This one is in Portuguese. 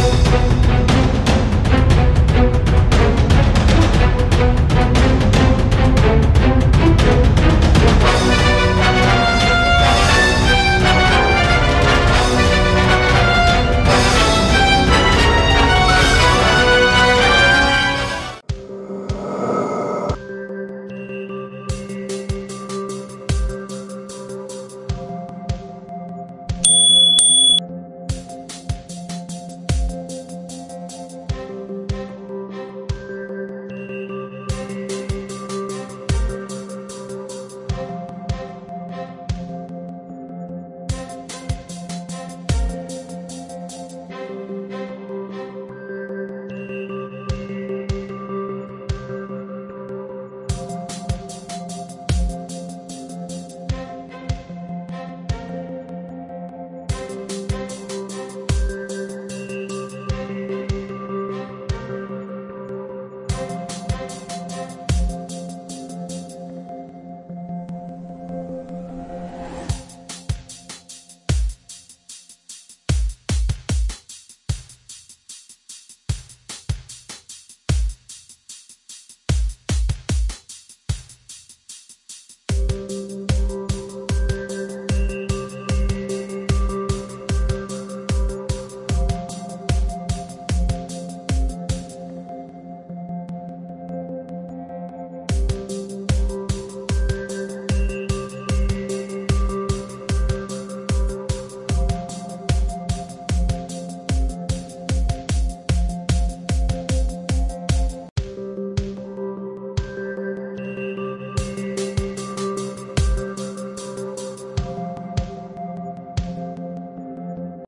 Música